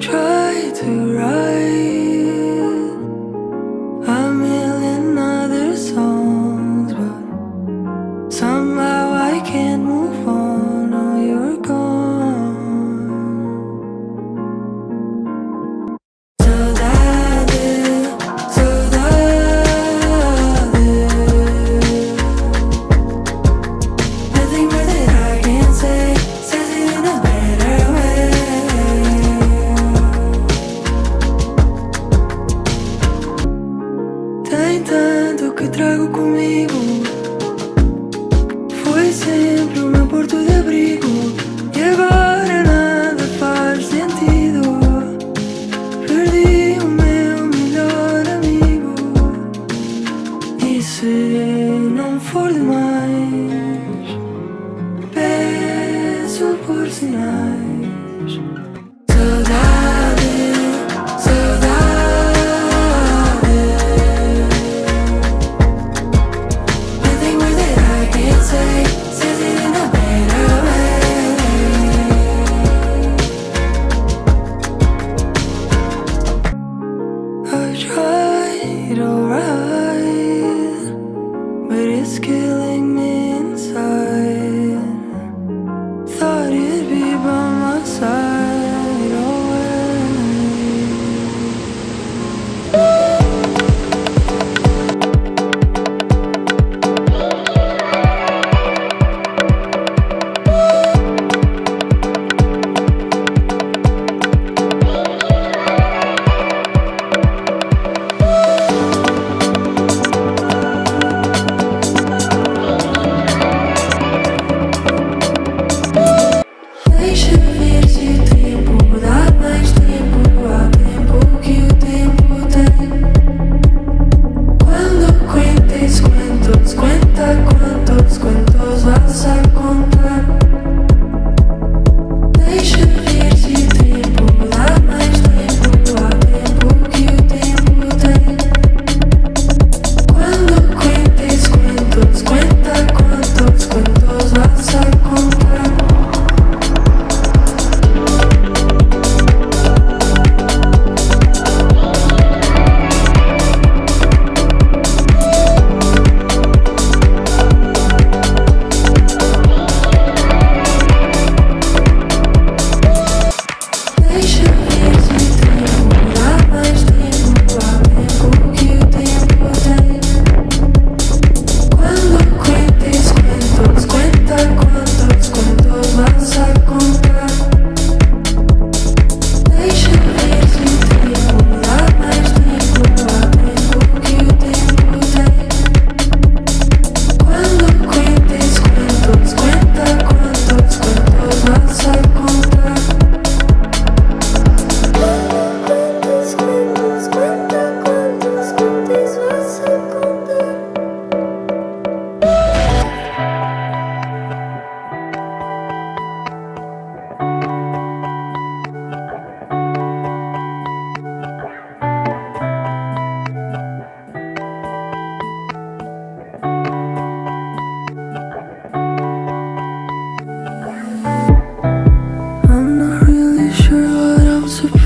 tried to write por sinais.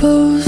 close.